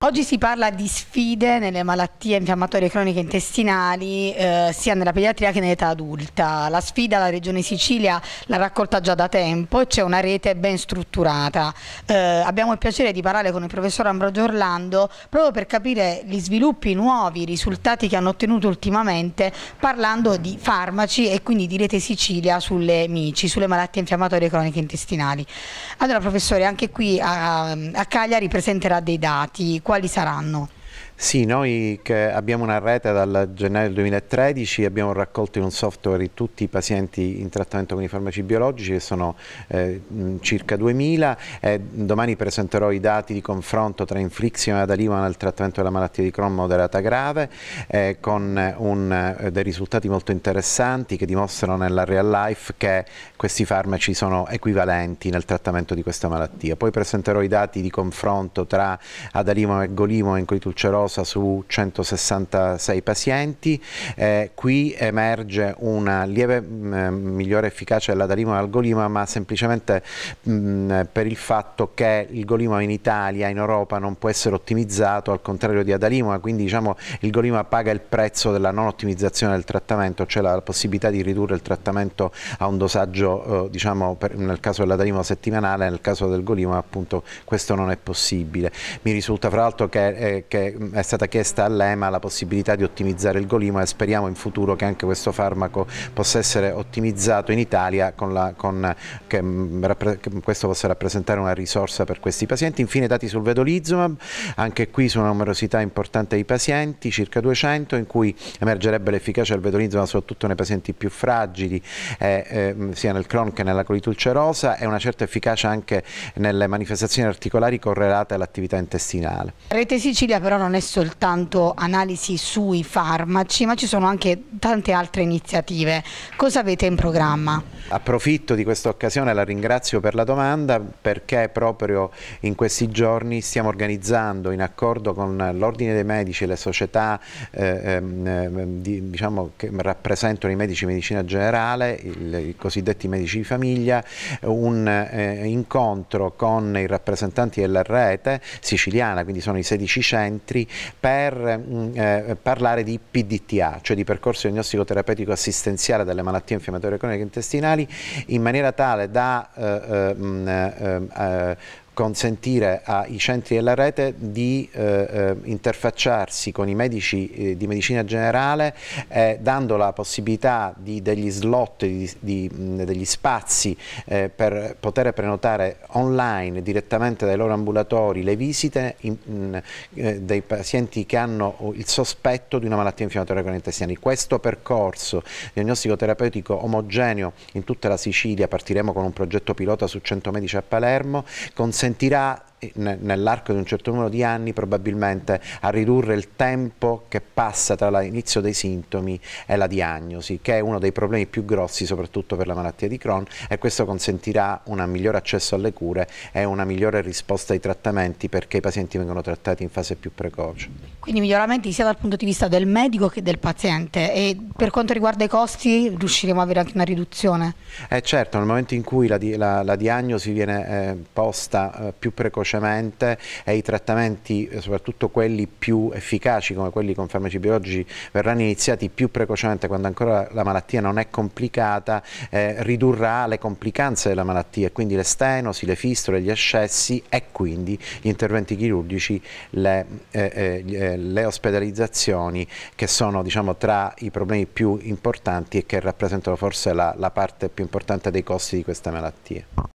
Oggi si parla di sfide nelle malattie infiammatorie croniche intestinali eh, sia nella pediatria che nell'età adulta. La sfida la Regione Sicilia l'ha raccolta già da tempo e c'è una rete ben strutturata. Eh, abbiamo il piacere di parlare con il professor Ambrogio Orlando proprio per capire gli sviluppi nuovi, i risultati che hanno ottenuto ultimamente parlando di farmaci e quindi di rete Sicilia sulle MICI, sulle malattie infiammatorie croniche intestinali. Allora professore, anche qui a, a Cagliari presenterà dei dati quali saranno? Sì, noi che abbiamo una rete dal gennaio 2013 abbiamo raccolto in un software tutti i pazienti in trattamento con i farmaci biologici che sono eh, circa 2000 e domani presenterò i dati di confronto tra inflizione e adaliva nel trattamento della malattia di Crohn moderata grave eh, con un, eh, dei risultati molto interessanti che dimostrano nella real life che questi farmaci sono equivalenti nel trattamento di questa malattia. Poi presenterò i dati di confronto tra adalimo e golimo in colite tuberosa su 166 pazienti, eh, qui emerge una lieve mh, mm, migliore efficacia dell'adalimo e del golima ma semplicemente mh, mm, per il fatto che il golima in Italia, in Europa non può essere ottimizzato al contrario di adalima, quindi diciamo il golima paga il prezzo della non ottimizzazione del trattamento, cioè la, possibilità di ridurre il trattamento a un dosaggio eh, diciamo per, nel caso dell'adalimo settimanale, nel caso del golima appunto questo non è possibile. Mi risulta fra l'altro che, eh, che è stata chiesta all'EMA la possibilità di ottimizzare il golimo e speriamo in futuro che anche questo farmaco possa essere ottimizzato in Italia con la, con, che, mm, che, questo possa rappresentare una risorsa per questi pazienti. Infine dati sul vedolizumab, anche qui su una numerosità importante di pazienti, circa 200, in cui emergerebbe l'efficacia del vedolizumab soprattutto nei pazienti più fragili, eh, eh, sia nel Crohn che nella colite ulcerosa e una certa efficacia anche nelle manifestazioni articolari correlate all'attività intestinale. Rete Sicilia però non è soltanto analisi sui farmaci, ma ci sono anche tante altre iniziative. Cosa avete in programma? Approfitto di questa occasione, la ringrazio per la domanda, perché proprio in questi giorni stiamo organizzando in accordo con l'Ordine dei Medici e le società eh, eh, di, diciamo, che rappresentano i medici di medicina generale, il, i cosiddetti medici di famiglia, un eh, incontro con i rappresentanti della rete siciliana, quindi sono i 16 centri, per mm, eh, parlare di PDTA, cioè di percorso diagnostico terapeutico assistenziale delle malattie infiammatorie croniche intestinali, in maniera tale da eh, eh, mm, eh, eh consentire ai centri della rete di eh, eh, interfacciarsi con i medici eh, di medicina generale eh, dando la possibilità di degli slot, di, di, degli spazi eh, per poter prenotare online direttamente dai loro ambulatori le visite in, mh, eh, dei pazienti che hanno il sospetto di una malattia infiammatoria cronica intestinale. Questo percorso diagnostico terapeutico omogeneo in tutta la Sicilia, partiremo con un progetto pilota su 100 medici a Palermo, consente consentirà nell'arco di un certo numero di anni probabilmente a ridurre il tempo che passa tra l'inizio dei sintomi e la diagnosi, che è uno dei problemi più grossi soprattutto per la malattia di Crohn e questo consentirà un migliore accesso alle cure e una migliore risposta ai trattamenti perché i pazienti vengono trattati in fase più precoce. Quindi miglioramenti sia dal punto di vista del medico che del paziente e per quanto riguarda i costi riusciremo ad avere anche una riduzione? Eh certo, nel momento in cui la, la, la diagnosi viene eh, posta eh, più precocemente velocemente e i trattamenti, eh, soprattutto quelli più efficaci come quelli con farmaci biologici, verranno iniziati più precocemente quando ancora la malattia non è complicata, eh, ridurrà le complicanze della malattia, quindi le stenosi, le fistole, gli ascessi e quindi gli interventi chirurgici, le, eh, eh, eh le ospedalizzazioni che sono diciamo, tra i problemi più importanti e che rappresentano forse la, la parte più importante dei costi di questa malattia.